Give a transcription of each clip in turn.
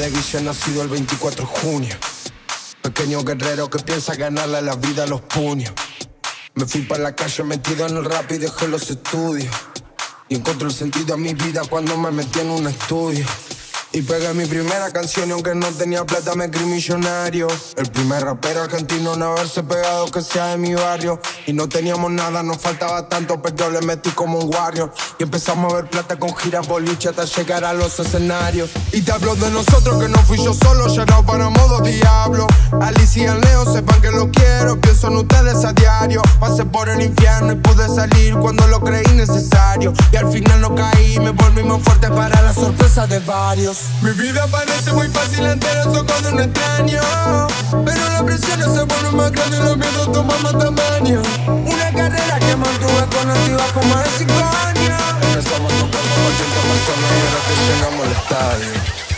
De Guille nacido el 24 de junio. Pequeño guerrero que piensa ganarle la vida a los puños. Me fui para la calle metido en el rap y dejé los estudios. Y encontré el sentido a mi vida cuando me metí en un estudio. Y pegué mi primera canción y aunque no tenía plata me creí millonario. El primer rapero argentino en haberse pegado que sea de mi barrio. Y no teníamos nada, nos faltaba tanto pero le metí como un warrior. Y empezamos a ver plata con giras boliche hasta llegar a los escenarios. Y te hablo de nosotros que no fui yo solo, llenado para modo diablo. Alicia y el Neo sepan que lo quiero, pienso en ustedes a diario. Pasé por el infierno y pude salir cuando lo creí necesario. Y al final no caí, me volvimos fuerte para la sorpresa de varios mi vida parece muy fácil ante los ojos de un extraño. Pero la presión se vuelve más grande y los miedos toman más tamaño. Una carrera que mantuve con activa como de cinco años Empezamos tocando 80 personas y ahora que llegamos al estadio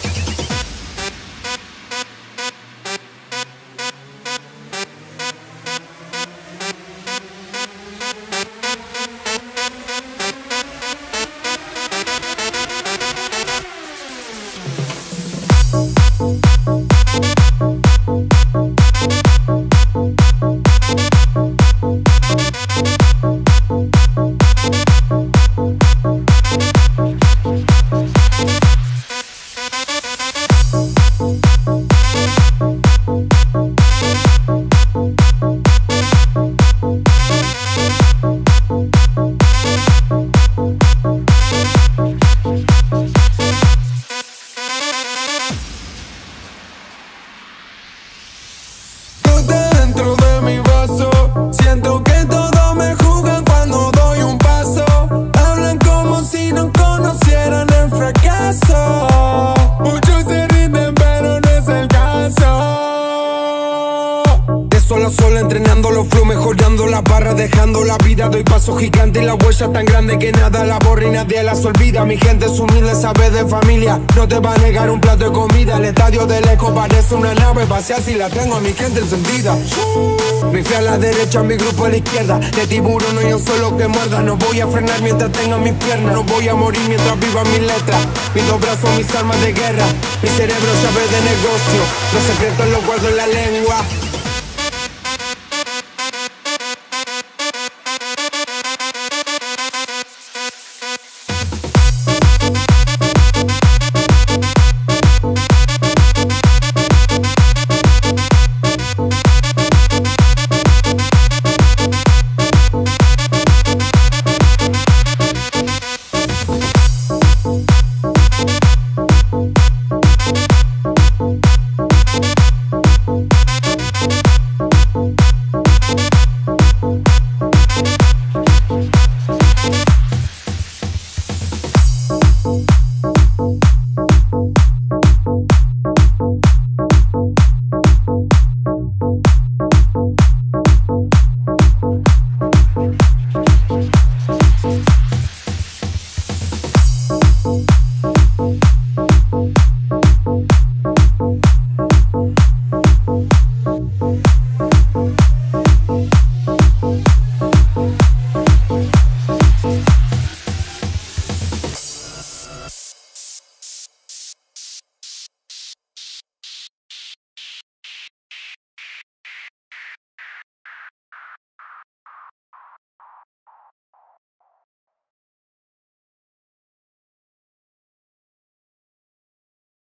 De sol a sol entrenando los flow, mejorando la barra, dejando la vida. Doy paso gigante y la huella tan grande que nada la borra y nadie las olvida. Mi gente es humilde, sabe de familia. No te va a negar un plato de comida. El estadio de lejos parece una nave espacial si la tengo a mi gente encendida. Mi fe a la derecha, mi grupo a la izquierda De tiburón no yo solo que muerda No voy a frenar mientras tenga mis piernas No voy a morir mientras viva mi letra Mis dos brazos, mis armas de guerra Mi cerebro sabe de negocio Los secretos los guardo en la lengua